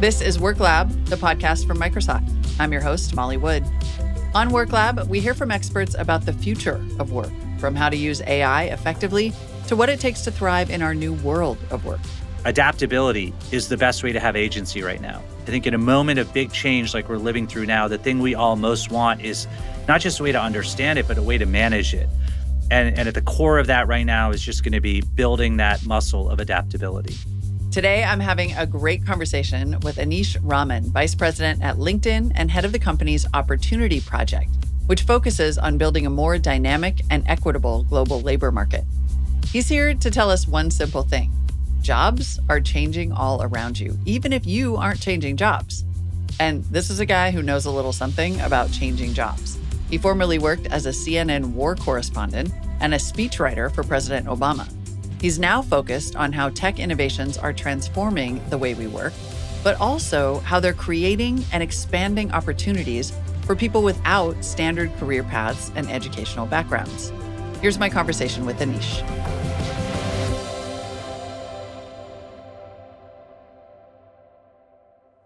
This is Work Lab, the podcast from Microsoft. I'm your host, Molly Wood. On Work Lab, we hear from experts about the future of work, from how to use AI effectively to what it takes to thrive in our new world of work. Adaptability is the best way to have agency right now. I think in a moment of big change like we're living through now, the thing we all most want is not just a way to understand it, but a way to manage it. And, and at the core of that right now is just going to be building that muscle of adaptability. Today, I'm having a great conversation with Aneesh Raman, Vice President at LinkedIn and head of the company's Opportunity Project, which focuses on building a more dynamic and equitable global labor market. He's here to tell us one simple thing jobs are changing all around you, even if you aren't changing jobs. And this is a guy who knows a little something about changing jobs. He formerly worked as a CNN war correspondent and a speechwriter for President Obama. He's now focused on how tech innovations are transforming the way we work, but also how they're creating and expanding opportunities for people without standard career paths and educational backgrounds. Here's my conversation with Aneesh.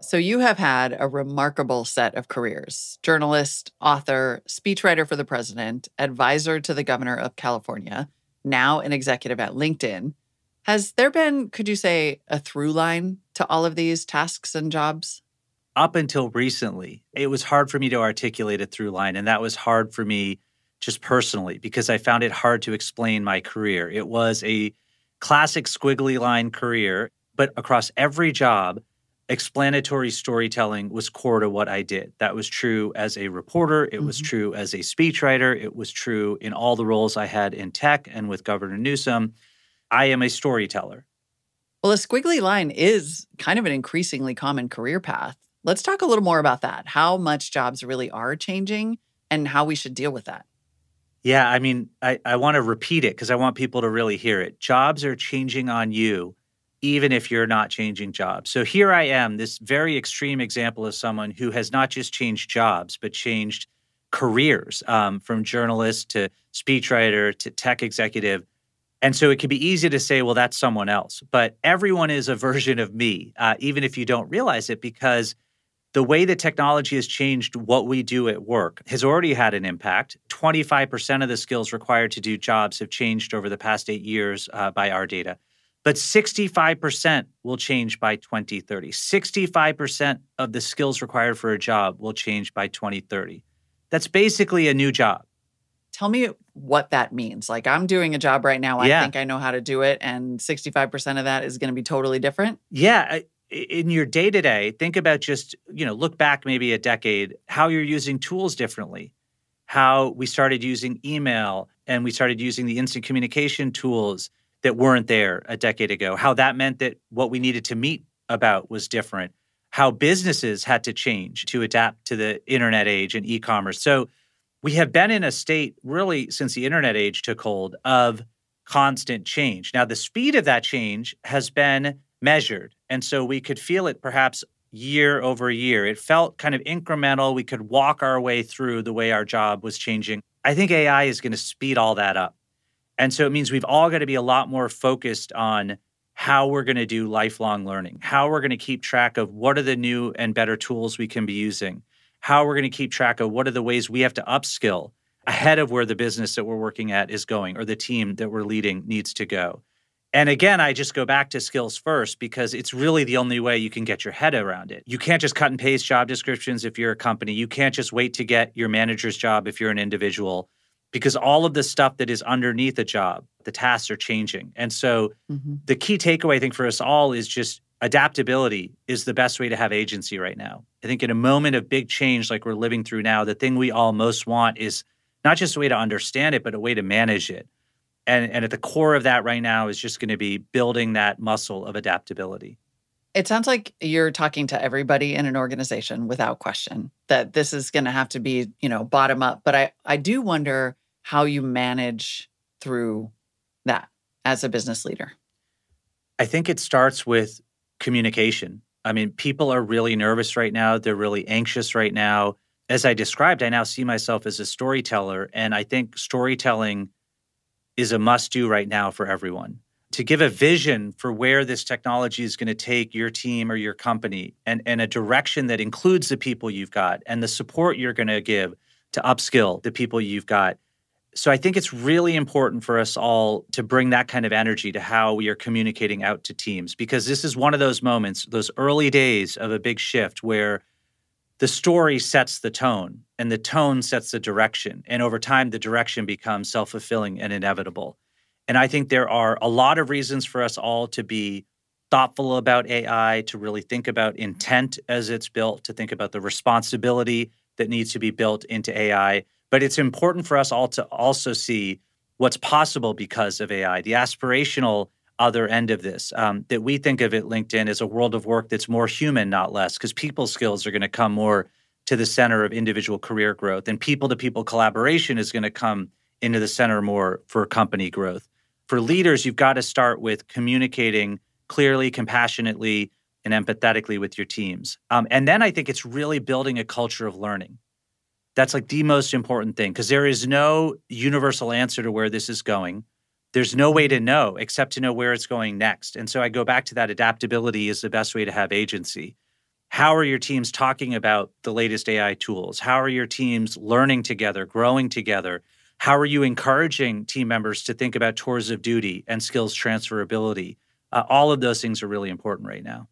So, you have had a remarkable set of careers journalist, author, speechwriter for the president, advisor to the governor of California, now an executive at LinkedIn. Has there been, could you say, a through line to all of these tasks and jobs? Up until recently, it was hard for me to articulate a through line. And that was hard for me just personally because I found it hard to explain my career. It was a classic squiggly line career, but across every job, explanatory storytelling was core to what I did. That was true as a reporter, it mm-hmm. was true as a speechwriter, it was true in all the roles I had in tech and with Governor Newsom. I am a storyteller. Well, a squiggly line is kind of an increasingly common career path. Let's talk a little more about that. How much jobs really are changing and how we should deal with that. Yeah, I mean, I, I want to repeat it because I want people to really hear it. Jobs are changing on you even if you're not changing jobs. So here I am, this very extreme example of someone who has not just changed jobs, but changed careers um, from journalist to speechwriter to tech executive. And so it can be easy to say, well, that's someone else. But everyone is a version of me, uh, even if you don't realize it, because the way that technology has changed what we do at work has already had an impact. 25% of the skills required to do jobs have changed over the past eight years uh, by our data but 65% will change by 2030. 65% of the skills required for a job will change by 2030. That's basically a new job. Tell me what that means. Like, I'm doing a job right now. I yeah. think I know how to do it. And 65% of that is going to be totally different. Yeah. In your day to day, think about just, you know, look back maybe a decade, how you're using tools differently, how we started using email and we started using the instant communication tools that weren't there a decade ago, how that meant that what we needed to meet about was different, how businesses had to change to adapt to the internet age and e commerce. So we have been in a state really since the internet age took hold of constant change. Now, the speed of that change has been measured. And so we could feel it perhaps year over year. It felt kind of incremental. We could walk our way through the way our job was changing. I think AI is going to speed all that up. And so it means we've all got to be a lot more focused on how we're going to do lifelong learning, how we're going to keep track of what are the new and better tools we can be using, how we're going to keep track of what are the ways we have to upskill ahead of where the business that we're working at is going or the team that we're leading needs to go. And again, I just go back to skills first because it's really the only way you can get your head around it. You can't just cut and paste job descriptions if you're a company. You can't just wait to get your manager's job if you're an individual because all of the stuff that is underneath a job, the tasks are changing. And so mm-hmm. the key takeaway I think for us all is just adaptability is the best way to have agency right now. I think in a moment of big change like we're living through now, the thing we all most want is not just a way to understand it, but a way to manage it. And, and at the core of that right now is just going to be building that muscle of adaptability. It sounds like you're talking to everybody in an organization without question that this is going to have to be, you know, bottom up. But I, I do wonder how you manage through that as a business leader? I think it starts with communication. I mean, people are really nervous right now. They're really anxious right now. As I described, I now see myself as a storyteller. And I think storytelling is a must do right now for everyone. to give a vision for where this technology is going to take your team or your company and, and a direction that includes the people you've got and the support you're going to give to upskill the people you've got. So I think it's really important for us all to bring that kind of energy to how we are communicating out to teams because this is one of those moments, those early days of a big shift where the story sets the tone and the tone sets the direction. And over time, the direction becomes self fulfilling and inevitable. And I think there are a lot of reasons for us all to be thoughtful about AI, to really think about intent as it's built, to think about the responsibility that needs to be built into AI. But it's important for us all to also see what's possible because of AI, the aspirational other end of this, um, that we think of at LinkedIn as a world of work that's more human, not less, because people skills are going to come more to the center of individual career growth, and people to people collaboration is going to come into the center more for company growth for leaders, you've got to start with communicating clearly, compassionately, and empathetically with your teams. Um, and then I think it's really building a culture of learning. That's like the most important thing because there is no universal answer to where this is going. There's no way to know except to know where it's going next. And so I go back to that adaptability is the best way to have agency. How are your teams talking about the latest AI tools? How are your teams learning together, growing together? How are you encouraging team members to think about tours of duty and skills transferability? Uh, all of those things are really important right now.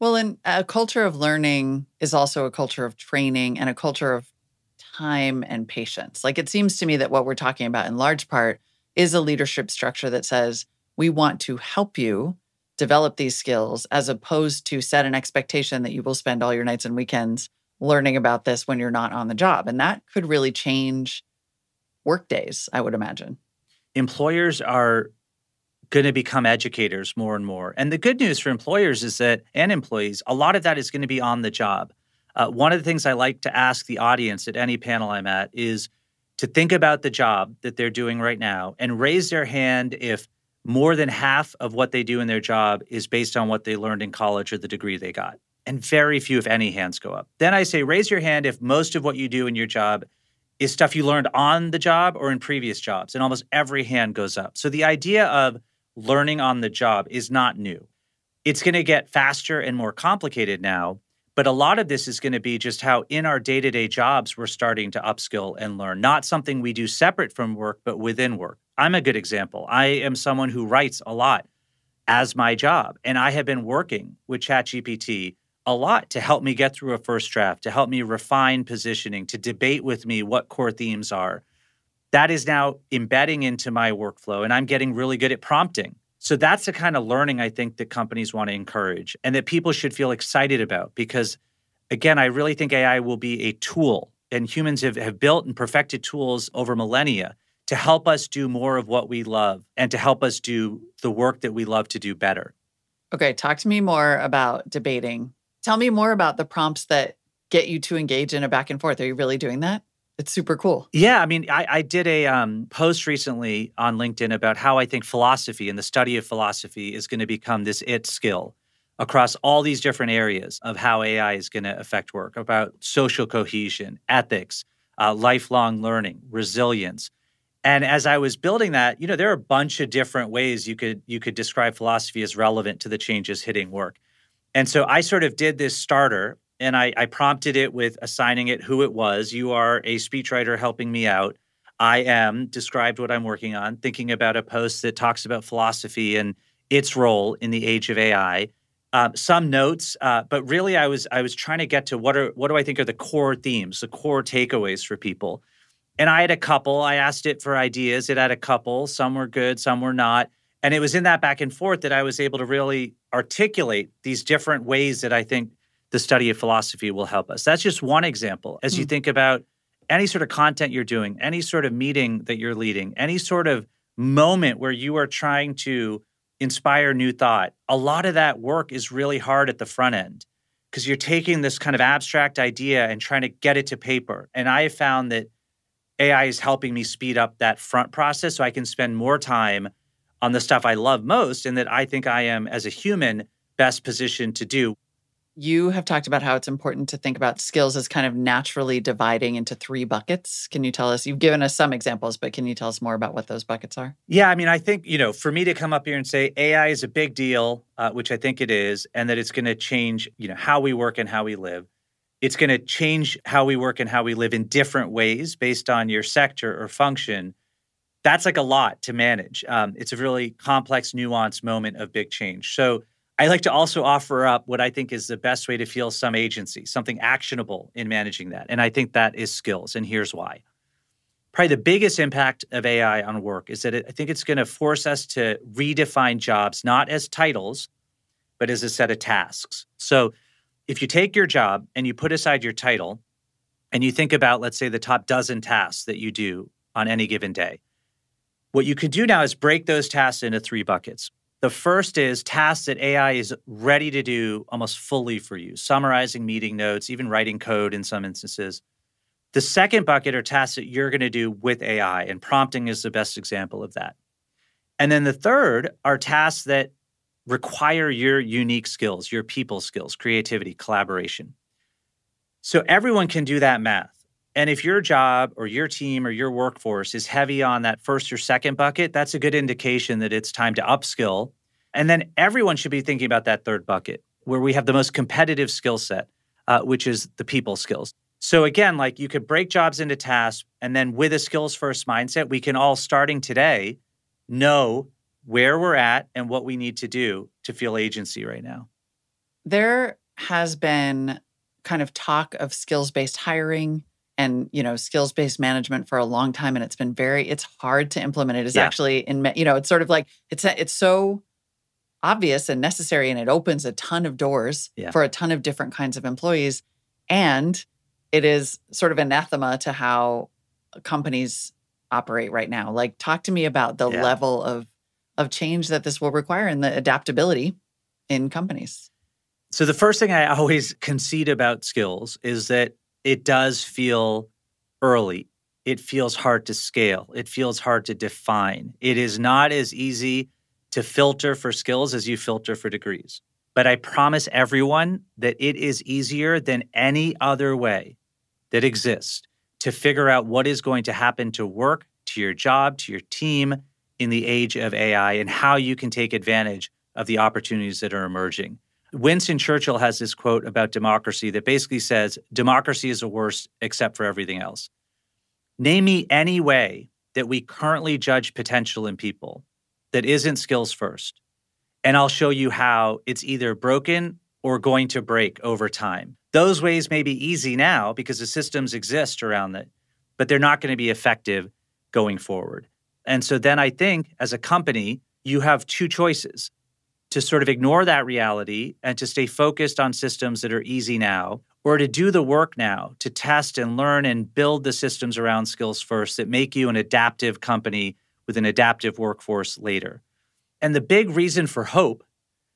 Well, and a culture of learning is also a culture of training and a culture of time and patience. Like it seems to me that what we're talking about in large part is a leadership structure that says we want to help you develop these skills as opposed to set an expectation that you will spend all your nights and weekends learning about this when you're not on the job. And that could really change work days, I would imagine. Employers are going to become educators more and more. And the good news for employers is that, and employees, a lot of that is going to be on the job. Uh, one of the things I like to ask the audience at any panel I'm at is to think about the job that they're doing right now and raise their hand if more than half of what they do in their job is based on what they learned in college or the degree they got. And very few, if any, hands go up. Then I say, raise your hand if most of what you do in your job is stuff you learned on the job or in previous jobs. And almost every hand goes up. So the idea of learning on the job is not new. It's going to get faster and more complicated now. But a lot of this is going to be just how in our day to day jobs we're starting to upskill and learn, not something we do separate from work, but within work. I'm a good example. I am someone who writes a lot as my job, and I have been working with ChatGPT a lot to help me get through a first draft, to help me refine positioning, to debate with me what core themes are. That is now embedding into my workflow, and I'm getting really good at prompting. So that's the kind of learning I think that companies want to encourage and that people should feel excited about because, again, I really think AI will be a tool, and humans have, have built and perfected tools over millennia to help us do more of what we love and to help us do the work that we love to do better. Okay, talk to me more about debating Tell me more about the prompts that get you to engage in a back and forth. Are you really doing that? It's super cool. Yeah, I mean, I, I did a um, post recently on LinkedIn about how I think philosophy and the study of philosophy is going to become this it skill across all these different areas of how AI is going to affect work, about social cohesion, ethics, uh, lifelong learning, resilience. And as I was building that, you know, there are a bunch of different ways you could you could describe philosophy as relevant to the changes hitting work. And so I sort of did this starter and I, I, prompted it with assigning it who it was. You are a speechwriter helping me out. I am described what I'm working on, thinking about a post that talks about philosophy and its role in the age of AI. Um, some notes, uh, but really, I was I was trying to get to what are what do I think are the core themes, the core takeaways for people. And I had a couple. I asked it for ideas. It had a couple. Some were good, some were not. And it was in that back and forth that I was able to really articulate these different ways that I think the study of philosophy will help us. That's just one example. As you hmm. think about any sort of content you're doing, any sort of meeting that you're leading, any sort of moment where you are trying to inspire new thought, a lot of that work is really hard at the front end because you're taking this kind of abstract idea and trying to get it to paper. And I have found that AI is helping me speed up that front process so I can spend more time on the stuff I love most and that I think I am as a human best positioned to do. You have talked about how it's important to think about skills as kind of naturally dividing into three buckets. Can you tell us? You've given us some examples, but can you tell us more about what those buckets are? Yeah, I mean, I think, you know, for me to come up here and say AI is a big deal, uh, which I think it is, and that it's going to change, you know, how we work and how we live. It's going to change how we work and how we live in different ways based on your sector or function. That's like a lot to manage. Um, it's a really complex, nuanced moment of big change. So, I like to also offer up what I think is the best way to feel some agency, something actionable in managing that. And I think that is skills. And here's why. Probably the biggest impact of AI on work is that it, I think it's going to force us to redefine jobs not as titles, but as a set of tasks. So if you take your job and you put aside your title and you think about, let's say, the top dozen tasks that you do on any given day, what you can do now is break those tasks into three buckets. The first is tasks that AI is ready to do almost fully for you, summarizing meeting notes, even writing code in some instances. The second bucket are tasks that you're going to do with AI, and prompting is the best example of that. And then the third are tasks that require your unique skills, your people skills, creativity, collaboration. So everyone can do that math. And if your job or your team or your workforce is heavy on that first or second bucket, that's a good indication that it's time to upskill. And then everyone should be thinking about that third bucket where we have the most competitive skill set, uh, which is the people skills. So again, like you could break jobs into tasks, and then with a skills first mindset, we can all starting today know where we're at and what we need to do to feel agency right now. There has been kind of talk of skills based hiring and you know skills based management for a long time and it's been very it's hard to implement it is yeah. actually in you know it's sort of like it's it's so obvious and necessary and it opens a ton of doors yeah. for a ton of different kinds of employees and it is sort of anathema to how companies operate right now like talk to me about the yeah. level of of change that this will require and the adaptability in companies so the first thing i always concede about skills is that it does feel early. It feels hard to scale. It feels hard to define. It is not as easy to filter for skills as you filter for degrees. But I promise everyone that it is easier than any other way that exists to figure out what is going to happen to work, to your job, to your team in the age of AI, and how you can take advantage of the opportunities that are emerging. Winston Churchill has this quote about democracy that basically says democracy is the worst except for everything else. Name me any way that we currently judge potential in people that isn't skills first. And I'll show you how it's either broken or going to break over time. Those ways may be easy now because the systems exist around it, but they're not going to be effective going forward. And so then I think as a company, you have two choices to sort of ignore that reality and to stay focused on systems that are easy now, or to do the work now to test and learn and build the systems around skills first that make you an adaptive company with an adaptive workforce later. And the big reason for hope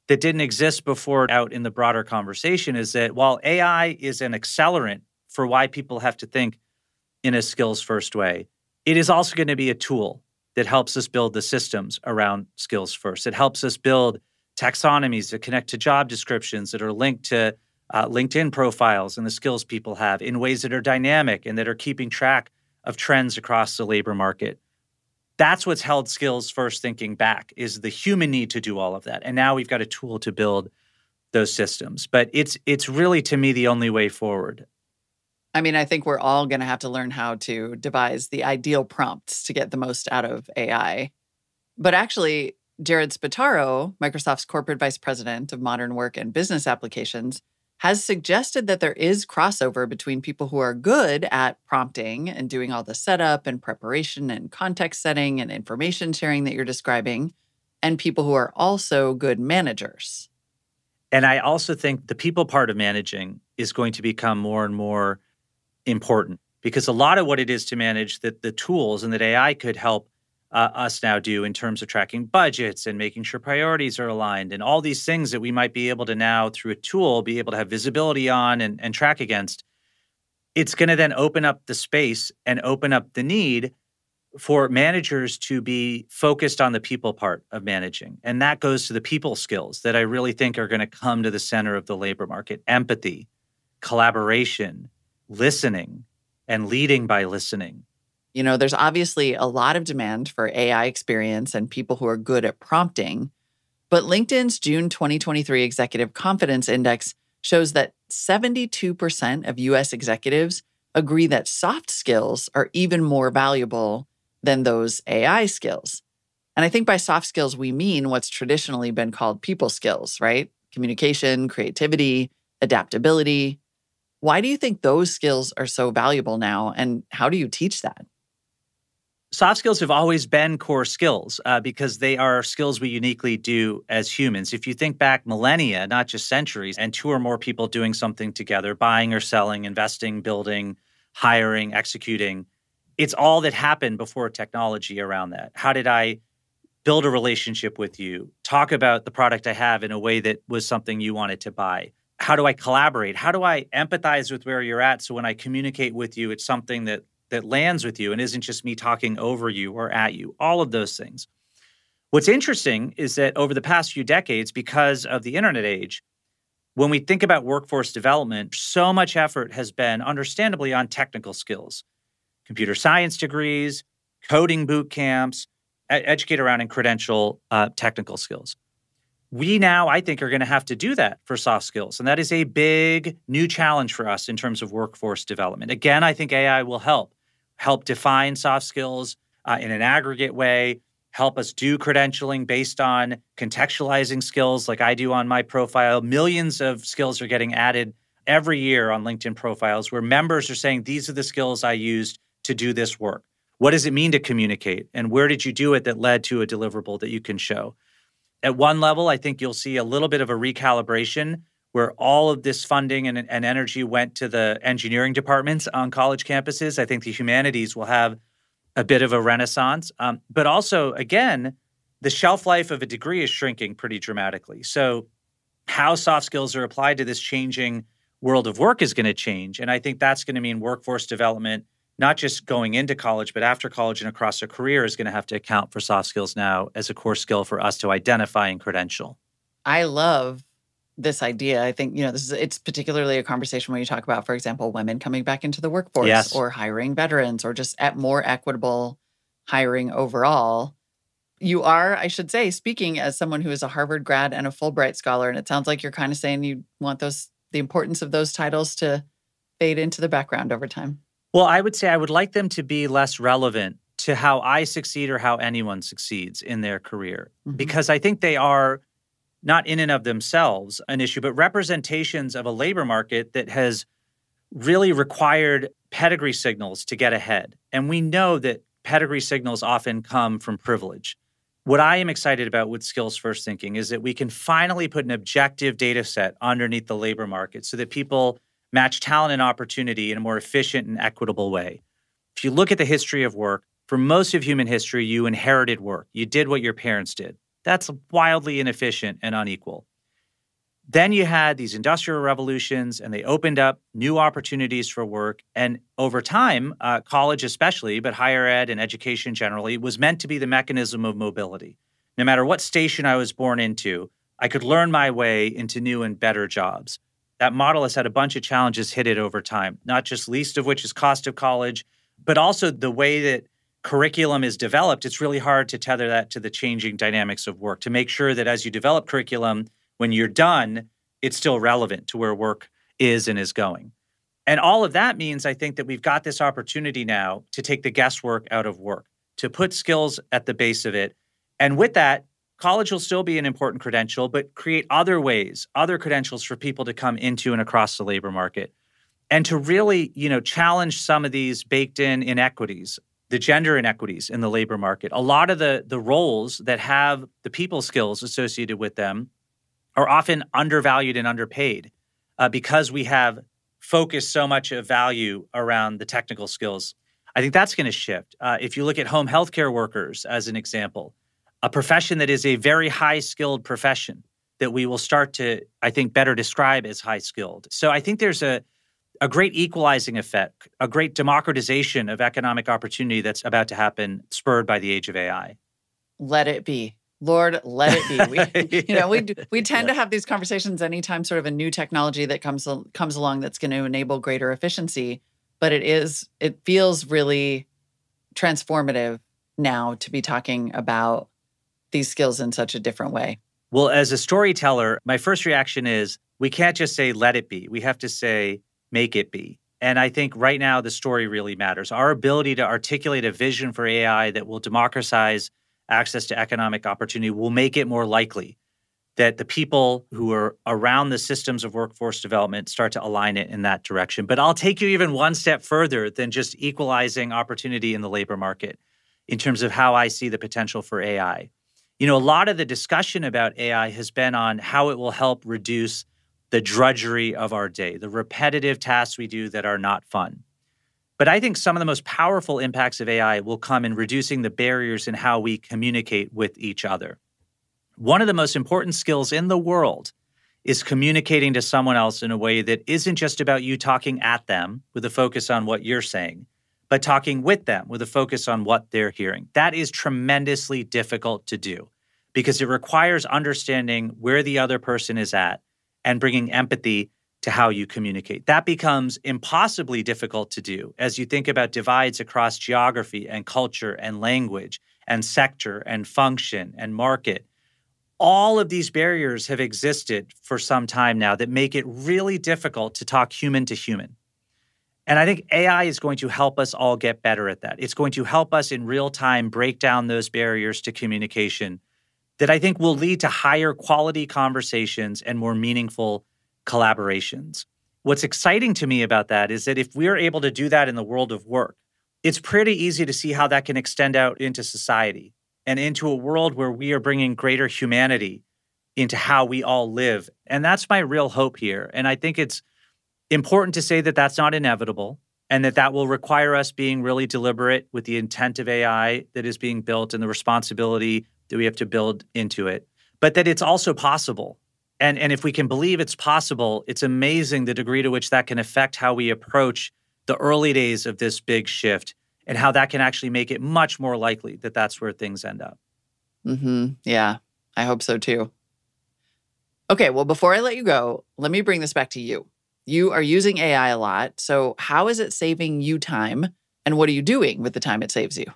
that didn't exist before out in the broader conversation is that while AI is an accelerant for why people have to think in a skills first way, it is also going to be a tool that helps us build the systems around skills first. It helps us build taxonomies that connect to job descriptions that are linked to uh, LinkedIn profiles and the skills people have in ways that are dynamic and that are keeping track of trends across the labor market. That's what's held skills first thinking back is the human need to do all of that. And now we've got a tool to build those systems. But it's it's really to me the only way forward. I mean, I think we're all going to have to learn how to devise the ideal prompts to get the most out of AI. But actually, Jared Spataro, Microsoft's corporate vice president of modern work and business applications, has suggested that there is crossover between people who are good at prompting and doing all the setup and preparation and context setting and information sharing that you're describing, and people who are also good managers. And I also think the people part of managing is going to become more and more important because a lot of what it is to manage that the tools and that AI could help uh, us now do in terms of tracking budgets and making sure priorities are aligned and all these things that we might be able to now through a tool be able to have visibility on and, and track against it's going to then open up the space and open up the need for managers to be focused on the people part of managing. And that goes to the people skills that I really think are going to come to the center of the labor market empathy, collaboration, listening, and leading by listening. You know, there's obviously a lot of demand for AI experience and people who are good at prompting. But LinkedIn's June 2023 Executive Confidence Index shows that 72% of US executives agree that soft skills are even more valuable than those AI skills. And I think by soft skills, we mean what's traditionally been called people skills, right? Communication, creativity, adaptability. Why do you think those skills are so valuable now? And how do you teach that? Soft skills have always been core skills uh, because they are skills we uniquely do as humans. If you think back millennia, not just centuries, and two or more people doing something together, buying or selling, investing, building, hiring, executing, it's all that happened before technology around that. How did I build a relationship with you, talk about the product I have in a way that was something you wanted to buy? How do I collaborate? How do I empathize with where you're at so when I communicate with you, it's something that that lands with you and isn't just me talking over you or at you, all of those things. What's interesting is that over the past few decades, because of the internet age, when we think about workforce development, so much effort has been understandably on technical skills, computer science degrees, coding boot camps, educate around and credential uh, technical skills. We now, I think, are going to have to do that for soft skills. And that is a big new challenge for us in terms of workforce development. Again, I think AI will help help define soft skills uh, in an aggregate way, help us do credentialing based on contextualizing skills like I do on my profile. Millions of skills are getting added every year on LinkedIn profiles where members are saying, These are the skills I used to do this work. What does it mean to communicate? And where did you do it that led to a deliverable that you can show? At one level, I think you'll see a little bit of a recalibration where all of this funding and, and energy went to the engineering departments on college campuses. I think the humanities will have a bit of a renaissance. Um, but also, again, the shelf life of a degree is shrinking pretty dramatically. So, how soft skills are applied to this changing world of work is going to change. And I think that's going to mean workforce development, not just going into college, but after college and across a career, is going to have to account for soft skills now as a core skill for us to identify and credential. I love this idea. I think, you know, this is it's particularly a conversation when you talk about, for example, women coming back into the workforce yes. or hiring veterans or just at more equitable hiring overall. You are, I should say, speaking as someone who is a Harvard grad and a Fulbright scholar. And it sounds like you're kind of saying you want those the importance of those titles to fade into the background over time. Well, I would say I would like them to be less relevant to how I succeed or how anyone succeeds in their career mm-hmm. because I think they are not in and of themselves an issue, but representations of a labor market that has really required pedigree signals to get ahead. And we know that pedigree signals often come from privilege. What I am excited about with skills first thinking is that we can finally put an objective data set underneath the labor market so that people match talent and opportunity in a more efficient and equitable way. If you look at the history of work, for most of human history, you inherited work. You did what your parents did. That's wildly inefficient and unequal. Then you had these industrial revolutions, and they opened up new opportunities for work. And over time, uh, college especially, but higher ed and education generally, was meant to be the mechanism of mobility. No matter what station I was born into, I could learn my way into new and better jobs. That model has had a bunch of challenges hit it over time, not just least of which is cost of college, but also the way that curriculum is developed, it's really hard to tether that to the changing dynamics of work to make sure that as you develop curriculum, when you're done, it's still relevant to where work is and is going. And all of that means I think that we've got this opportunity now to take the guesswork out of work, to put skills at the base of it. And with that, college will still be an important credential, but create other ways, other credentials for people to come into and across the labor market. And to really, you know, challenge some of these baked in inequities the gender inequities in the labor market. A lot of the, the roles that have the people skills associated with them are often undervalued and underpaid uh, because we have focused so much of value around the technical skills. I think that's going to shift. Uh, if you look at home healthcare workers as an example, a profession that is a very high skilled profession that we will start to, I think, better describe as high skilled. So I think there's a a great equalizing effect, a great democratization of economic opportunity that's about to happen, spurred by the age of AI. Let it be. Lord, let it be. We, you know, we we tend yeah. to have these conversations anytime sort of a new technology that comes comes along that's going to enable greater efficiency. But it is it feels really transformative now to be talking about these skills in such a different way. Well, as a storyteller, my first reaction is we can't just say let it be. We have to say make it be. And I think right now the story really matters. Our ability to articulate a vision for AI that will democratize access to economic opportunity will make it more likely that the people who are around the systems of workforce development start to align it in that direction. But I'll take you even one step further than just equalizing opportunity in the labor market in terms of how I see the potential for AI. You know, a lot of the discussion about AI has been on how it will help reduce the drudgery of our day, the repetitive tasks we do that are not fun. But I think some of the most powerful impacts of AI will come in reducing the barriers in how we communicate with each other. One of the most important skills in the world is communicating to someone else in a way that isn't just about you talking at them with a focus on what you're saying, but talking with them with a focus on what they're hearing. That is tremendously difficult to do because it requires understanding where the other person is at and bringing empathy to how you communicate. That becomes impossibly difficult to do as you think about divides across geography and culture and language and sector and function and market. All of these barriers have existed for some time now that make it really difficult to talk human to human. And I think AI is going to help us all get better at that. It's going to help us in real time break down those barriers to communication that I think will lead to higher quality conversations and more meaningful collaborations. What's exciting to me about that is that if we're able to do that in the world of work, it's pretty easy to see how that can extend out into society and into a world where we are bringing greater humanity into how we all live. And that's my real hope here. And I think it's important to say that that's not inevitable and that that will require us being really deliberate with the intent of AI that is being built and the responsibility that we have to build into it, but that it's also possible and, and if we can believe it's possible, it's amazing the degree to which that can affect how we approach the early days of this big shift and how that can actually make it much more likely that that's where things end up. Mm-hmm. Yeah, I hope so too. Okay, well, before I let you go, let me bring this back to you. You are using AI a lot. So, how is it saving you time? And what are you doing with the time it saves you?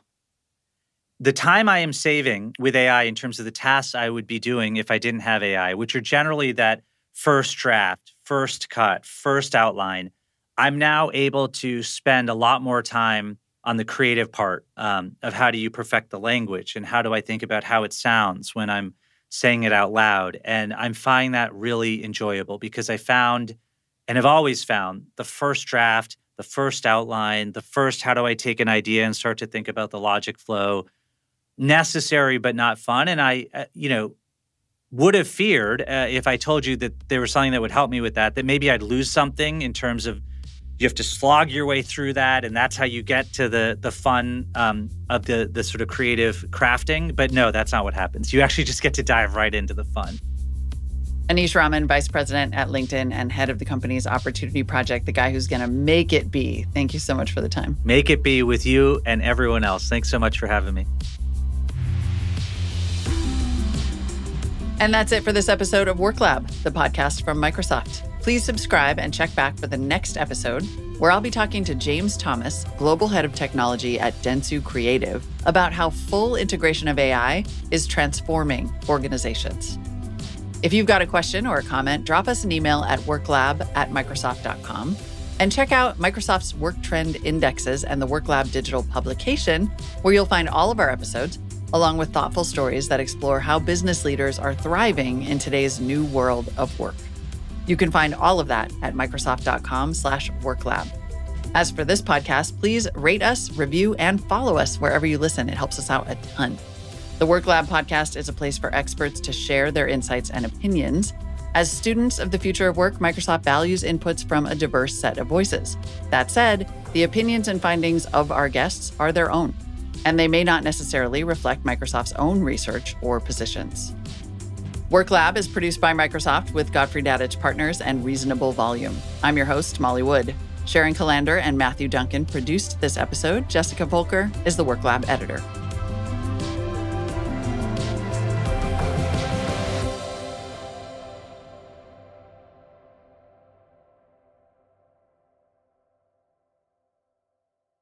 The time I am saving with AI in terms of the tasks I would be doing if I didn't have AI, which are generally that first draft, first cut, first outline, I'm now able to spend a lot more time on the creative part um, of how do you perfect the language and how do I think about how it sounds when I'm saying it out loud. And I'm finding that really enjoyable because I found and have always found the first draft, the first outline, the first how do I take an idea and start to think about the logic flow necessary but not fun. And I, uh, you know, would have feared uh, if I told you that there was something that would help me with that, that maybe I'd lose something in terms of you have to slog your way through that, and that's how you get to the the fun um, of the the sort of creative crafting. But no, that's not what happens. You actually just get to dive right into the fun. Aneesh Raman, Vice President at LinkedIn and head of the company's Opportunity Project, the guy who's going to make it be. Thank you so much for the time. Make it be with you and everyone else. Thanks so much for having me. And that's it for this episode of Work Lab, the podcast from Microsoft. Please subscribe and check back for the next episode, where I'll be talking to James Thomas, Global Head of Technology at Dentsu Creative, about how full integration of AI is transforming organizations. If you've got a question or a comment, drop us an email at worklab at microsoft.com. And check out Microsoft's Work Trend Indexes and the WorkLab digital publication, where you'll find all of our episodes along with thoughtful stories that explore how business leaders are thriving in today's new world of work. You can find all of that at microsoft.com/worklab. As for this podcast, please rate us, review, and follow us wherever you listen. It helps us out a ton. The Work Lab podcast is a place for experts to share their insights and opinions. As students of the future of work, Microsoft values inputs from a diverse set of voices. That said, the opinions and findings of our guests are their own and they may not necessarily reflect Microsoft's own research or positions. WorkLab is produced by Microsoft with Godfrey Dadich Partners and Reasonable Volume. I'm your host, Molly Wood. Sharon Kallander and Matthew Duncan produced this episode. Jessica Voelker is the Work Lab editor.